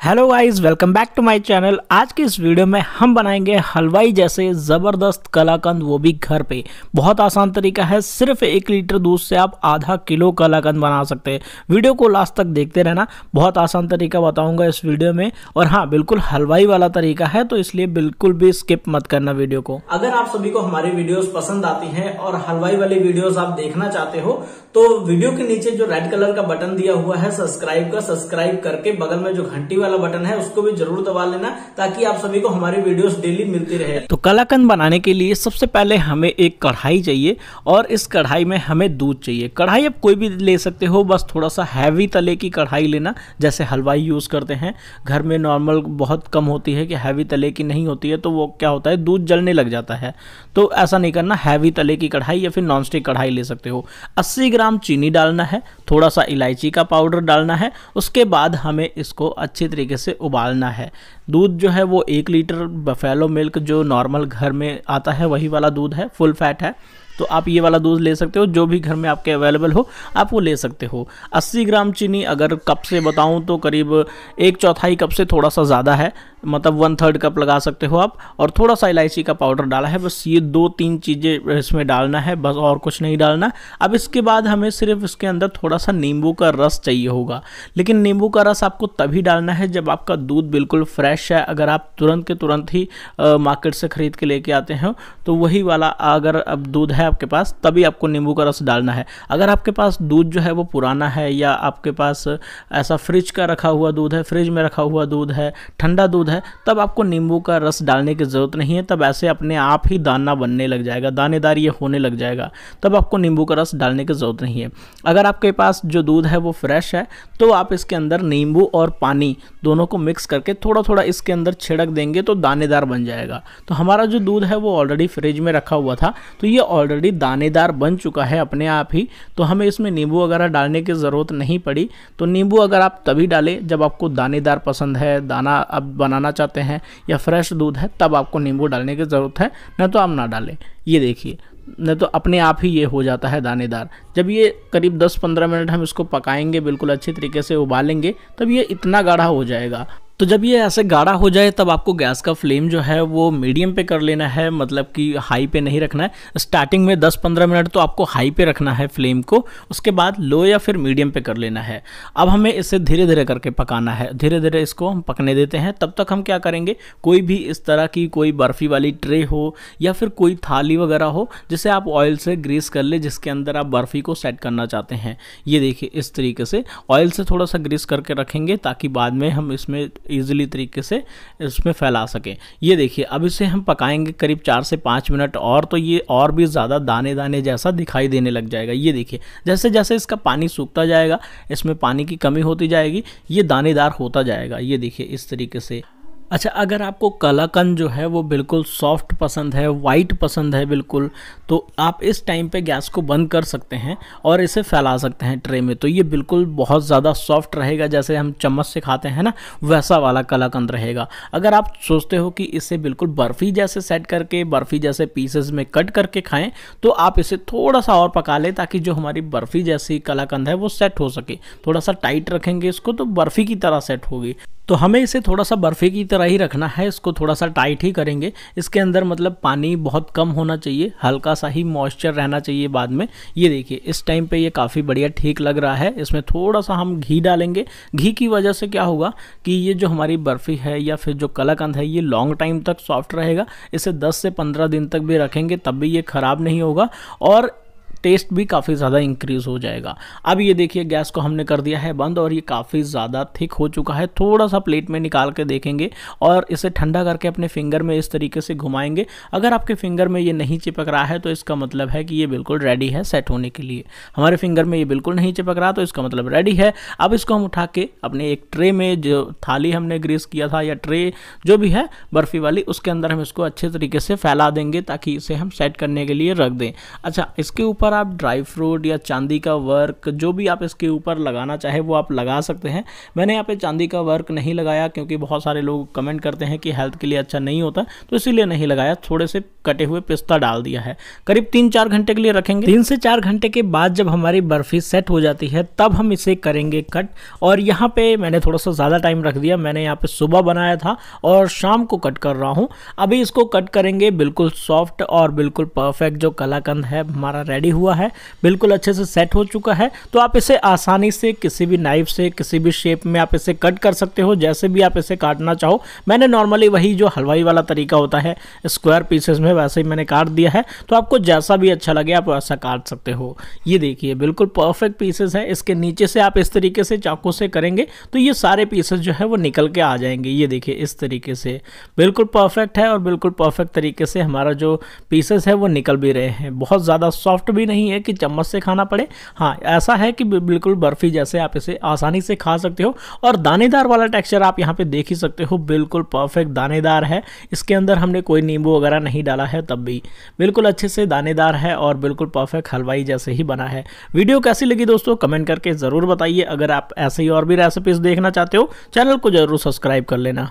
Hello guys welcome back to my channel आज की इस वीडियो में हम बनाएँगे हलवाई जैसे ज़बरदस्त कलाकंद वो भी घर पे। बहुत आसान तरीका है, सिर्फ़ एक लीटर दूध से आप आधा किलो कलाकंद बना सकते हैं। वीडियो को लास्ट तक देखते रहना, बहुत आसान तरीका बताऊँगा इस वीडियो में। और हाँ बिल्कुल हलवाई वाला तरीका है तो इसलिए बिल्कुल भी स्किप मत करना वीडियो को। अगर आप सभी को हमारी वीडियोज़ पसंद आती है और हलवाई वाली वीडियोज़ आप देखना चाहते हो तो वीडियो के नीचे जो रेड कलर का बटन दिया हुआ है सब्सक्राइब का सब्सक्राइब करके बगल में जो घंटी बटन है, उसको भी ज़रूर दबा लेना ताकि आप सभी को हमारी वीडियोस डेली मिलती रहे। तो कलाकंद बनाने के लिए सबसे पहले हमें एक कढ़ाई चाहिए और इस कढ़ाई में हमें दूध चाहिए। कढ़ाई आप कोई भी ले सकते हो, बस थोड़ा सा हैवी तले की कढ़ाई लेना, जैसे हलवाई यूज़ करते हैं। घर में नॉर्मल बहुत कम होती है कि हैवी तले की नहीं होती है तो वो क्या होता है, दूध जलने लग जाता है। तो ऐसा नहीं करना हैवी तले की कढ़ाई या फिर नॉन स्टिक कढ़ाई ले सकते हो। अस्सी ग्राम चीनी डालना है, थोड़ा सा इलायची का पाउडर डालना है, उसके बाद हमें इसको अच्छी तरीके से उबालना है। दूध जो है वो एक लीटर बफेलो मिल्क जो नॉर्मल घर में आता है, वही वाला दूध है फुल फैट है। तो आप ये वाला दूध ले सकते हो, जो भी घर में आपके अवेलेबल हो, आप वो ले सकते हो। 80 ग्राम चीनी, अगर कप से बताऊँ तो करीब एक चौथाई कप से थोड़ा सा ज़्यादा है। मतलब वन थर्ड कप लगा सकते हो आप, और थोड़ा सा इलायची का पाउडर डाला है, बस ये दो तीन चीज़ें इसमें डालना है, बस और कुछ नहीं डालना। अब इसके बाद हमें सिर्फ़ इसके अंदर थोड़ा सा नींबू का रस चाहिए होगा। लेकिन नींबू का रस आपको तभी डालना है जब आपका दूध बिल्कुल फ्रेश है। अगर आप तुरंत के तुरंत ही मार्केट से ख़रीद के लेके आते हैं तो वही वाला अगर अब दूध है आपके पास, तभी आपको नींबू का रस डालना है। अगर आपके पास दूध जो है वो पुराना है या आपके पास ऐसा फ्रिज का रखा हुआ दूध है, फ्रिज में रखा हुआ दूध है, ठंडा दूध है, तब आपको नींबू का रस डालने की ज़रूरत नहीं है। तब ऐसे अपने आप ही दाना बनने लग जाएगा, दानेदार ये होने लग जाएगा। तब आपको नींबू का रस डालने की ज़रूरत नहीं है। अगर आपके पास जो दूध है वो फ्रेश है तो आप इसके अंदर नींबू और पानी दोनों को मिक्स करके थोड़ा थोड़ा इसके अंदर छिड़क देंगे तो दानेदार बन जाएगा। तो हमारा जो दूध है वो ऑलरेडी फ्रिज में रखा हुआ था तो ये ऑलरेडी दानेदार बन चुका है अपने आप ही तो हमें इसमें नींबू वगैरह डालने की ज़रूरत नहीं पड़ी। तो नींबू अगर आप तभी डालें जब आपको दानेदार पसंद है, दाना आप बनाना चाहते हैं या फ्रेश दूध है, तब आपको नींबू डालने की ज़रूरत है, न तो आप ना डालें। ये देखिए, न तो अपने आप ही ये हो जाता है दानेदार। जब ये करीब 10-15 मिनट हम इसको पकाएँगे, बिल्कुल अच्छी तरीके से उबालेंगे, तब ये इतना गाढ़ा हो जाएगा। तो जब ये ऐसे गाढ़ा हो जाए, तब आपको गैस का फ्लेम जो है, वो मीडियम पे कर लेना है मतलब कि हाई पे नहीं रखना है। स्टार्टिंग में 10-15 मिनट तो आपको हाई पे रखना है फ्लेम को, उसके बाद लो या फिर मीडियम पे कर लेना है। अब हमें इसे धीरे धीरे करके पकाना है। धीरे धीरे इसको हम पकने देते हैं। तब तक हम क्या करेंगे? कोई भी इस तरह की कोई बर्फ़ी वाली ट्रे हो, या फिर कोई थाली वगैरह हो, जिसे आप ऑयल से ग्रीस कर ले, जिसके अंदर आप बर्फ़ी को सेट करना चाहते हैं। ये देखिए, इस तरीके से ऑयल से थोड़ा सा ग्रीस करके रखेंगे, ताकि बाद में हम इसमें ईजिली तरीके से इसमें फैला सकें। ये देखिए, अब इसे हम पकाएँगे करीब चार से पाँच मिनट और तो ये और भी ज़्यादा दाने दाने जैसा दिखाई देने लग जाएगा। ये देखिए जैसे जैसे इसका पानी सूखता जाएगा, इसमें पानी की कमी होती जाएगी, ये दानेदार होता जाएगा। ये देखिए, इस तरीके से अच्छा अगर आपको कलाकंद जो है वो बिल्कुल सॉफ्ट पसंद है वाइट पसंद है बिल्कुल तो आप इस टाइम पे गैस को बंद कर सकते हैं और इसे फैला सकते हैं ट्रे में। तो ये बिल्कुल बहुत ज़्यादा सॉफ्ट रहेगा, जैसे हम चम्मच से खाते हैं ना, वैसा वाला कलाकंद रहेगा। अगर आप सोचते हो कि इसे बिल्कुल बर्फ़ी जैसे सेट करके, बर्फ़ी जैसे पीसेज में कट करके खाएँ तो आप इसे थोड़ा सा और पका लें ताकि जो हमारी बर्फ़ी जैसी कलाकंद है वो सेट हो सके। थोड़ा सा टाइट रखेंगे इसको तो बर्फ़ी की तरह सेट होगी। तो हमें इसे थोड़ा सा बर्फ़ी की तरह ही रखना है, इसको थोड़ा सा टाइट ही करेंगे। इसके अंदर मतलब पानी बहुत कम होना चाहिए, हल्का सा ही मॉइस्चर रहना चाहिए बाद में। ये देखिए, इस टाइम पे ये काफ़ी बढ़िया ठीक लग रहा है। इसमें थोड़ा सा हम घी डालेंगे। घी की वजह से क्या होगा कि ये जो हमारी बर्फ़ी है या फिर जो कलाकंद है, ये लॉन्ग टाइम तक सॉफ्ट रहेगा। इसे दस से पंद्रह दिन तक भी रखेंगे, तब भी ये ख़राब नहीं होगा। और टेस्ट भी काफ़ी ज़्यादा इंक्रीज़ हो जाएगा। अब ये देखिए, गैस को हमने कर दिया है बंद और ये काफ़ी ज़्यादा थिक हो चुका है। थोड़ा सा प्लेट में निकाल के देखेंगे और इसे ठंडा करके अपने फिंगर में इस तरीके से घुमाएँगे। अगर आपके फिंगर में ये नहीं चिपक रहा है तो इसका मतलब है कि ये बिल्कुल रेडी है सेट होने के लिए। हमारे फिंगर में ये बिल्कुल नहीं चिपक रहा तो इसका मतलब रेडी है। अब इसको हम उठा के अपने एक ट्रे में जो थाली हमने ग्रीस किया था या ट्रे जो भी है, बर्फ़ी वाली, उसके अंदर हम इसको अच्छे तरीके से फैला देंगे ताकि इसे हम सेट करने के लिए रख दें। अच्छा इसके ऊपर ऊपर आप ड्राई फ्रूट या चांदी का वर्क, जो भी आप इसके ऊपर लगाना चाहे, वो आप लगा सकते हैं। मैंने यहाँ पे चांदी का वर्क नहीं लगाया, क्योंकि बहुत सारे लोग कमेंट करते हैं कि हेल्थ के लिए अच्छा नहीं होता तो इसीलिए नहीं लगाया। थोड़े से कटे हुए पिस्ता डाल दिया है। करीब तीन चार घंटे के लिए रखेंगे। तीन से चार घंटे के बाद जब हमारी बर्फ़ी सेट हो जाती है, तब हम इसे करेंगे कट। और यहाँ पे मैंने थोड़ा सा ज़्यादा टाइम रख दिया। मैंने यहाँ पे सुबह बनाया था और शाम को कट कर रहा हूँ। अभी इसको कट करेंगे बिल्कुल सॉफ्ट और बिल्कुल परफेक्ट जो कलाकंद है, हमारा रेडी हुआ है, बिल्कुल अच्छे से सेट हो चुका है तो आप इसे आसानी से किसी भी नाइफ से, किसी भी शेप में आप इसे कट कर सकते हो, जैसे भी आप इसे काटना चाहो। मैंने नॉर्मली वही जो हलवाई वाला तरीका होता है स्क्वायर पीसेस में वैसे ही मैंने काट दिया है तो आपको जैसा भी अच्छा लगे आप वैसा काट सकते हो। ये देखिए, बिल्कुल परफेक्ट पीसेस है, इसके नीचे से आप इस तरीके से चाकू से करेंगे तो ये सारे पीसेस जो है वो निकल के आ जाएँगे। ये देखिए, इस तरीके से। बिल्कुल परफेक्ट है और बिल्कुल परफेक्ट तरीके से हमारा जो पीसेस है वो निकल भी रहे हैं। बहुत ज़्यादा सॉफ्ट भी नहीं है कि चम्मच से खाना पड़े। हाँ ऐसा है कि बिल्कुल बर्फ़ी जैसे आप इसे आसानी से खा सकते हो और दानेदार वाला टेक्सचर आप यहाँ पे देख ही सकते हो। बिल्कुल परफेक्ट दानेदार है। इसके अंदर हमने कोई नींबू वगैरह नहीं डाला है तब भी। बिल्कुल अच्छे से दानेदार है और बिल्कुल परफेक्ट हलवाई जैसे ही बना है। वीडियो कैसी लगी दोस्तों, कमेंट करके ज़रूर बताइए। अगर आप ऐसे ही और भी रेसिपीज़ देखना चाहते हो, चैनल को ज़रूर सब्सक्राइब कर लेना।